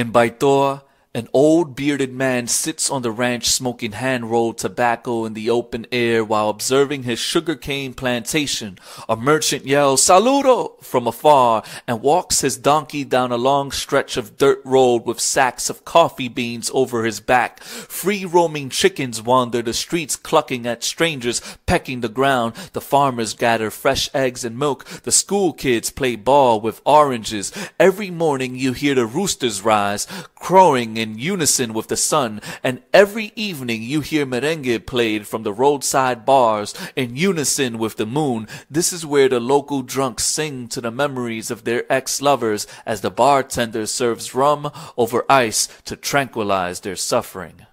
In Baitoa, an old bearded man sits on the ranch smoking hand-rolled tobacco in the open air while observing his sugarcane plantation. A merchant yells "Saludo!" from afar and walks his donkey down a long stretch of dirt road with sacks of coffee beans over his back. Free-roaming chickens wander the streets clucking at strangers, pecking the ground. The farmers gather fresh eggs and milk. The school kids play ball with oranges. Every morning you hear the roosters rise, crowing in unison with the sun, and every evening you hear merengue played from the roadside bars in unison with the moon. This is where the local drunks sing to the memories of their ex-lovers as the bartender serves rum over ice to tranquilize their suffering.